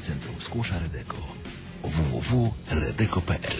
Centrum Skłosza Redeko www.redeko.pl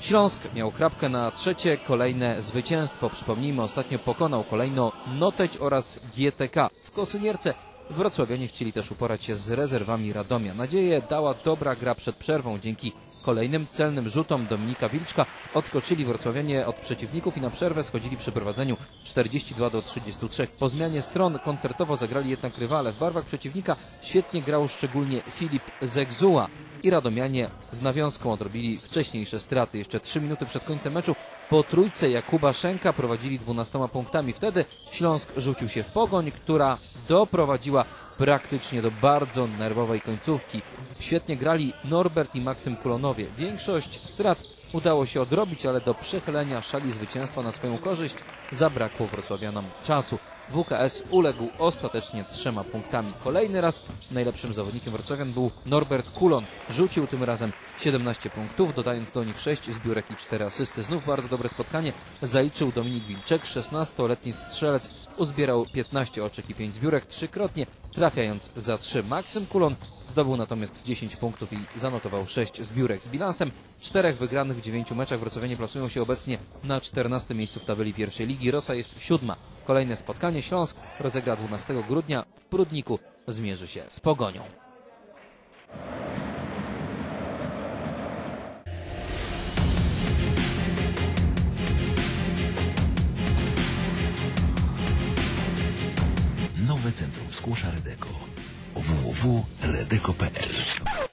Śląsk miał chrapkę na trzecie kolejne zwycięstwo. Przypomnijmy, ostatnio pokonał kolejno Noteć oraz GTK. W Kosynierce wrocławianie chcieli też uporać się z rezerwami Radomia. Nadzieję dała dobra gra przed przerwą. Dzięki kolejnym celnym rzutom Dominika Wilczka odskoczyli wrocławianie od przeciwników i na przerwę schodzili przy prowadzeniu 42 do 33. Po zmianie stron koncertowo zagrali jednak rywale. W barwach przeciwnika świetnie grał szczególnie Filip Zegzuła i Radomianie z nawiązką odrobili wcześniejsze straty. Jeszcze 3 minuty przed końcem meczu po trójce Jakuba Szenka prowadzili 12 punktami. Wtedy Śląsk rzucił się w pogoń, która doprowadziła praktycznie do bardzo nerwowej końcówki. Świetnie grali Norbert i Maksym Kulonowie. Większość strat udało się odrobić, ale do przechylenia szali zwycięstwa na swoją korzyść zabrakło wrocławianom czasu. WKS uległ ostatecznie trzema punktami. Kolejny raz najlepszym zawodnikiem Wrocławian był Norbert Kulon. Rzucił tym razem 17 punktów, dodając do nich 6 zbiórek i 4 asysty. Znów bardzo dobre spotkanie zaliczył Dominik Wilczek, 16-letni strzelec. Uzbierał 15 oczek i 5 zbiórek, trzykrotnie trafiając za 3. Maksym Kulon zdobył natomiast 10 punktów i zanotował 6 zbiórek. Z bilansem czterech wygranych w 9 meczach Wrocławianie plasują się obecnie na 14 miejscu w tabeli pierwszej ligi. Rosa jest siódma. Kolejne spotkanie Śląsk rozegra 12 grudnia w Prudniku. Zmierzy się z Pogonią. Nowe Centrum Skłosza Redeko www.redeko.pl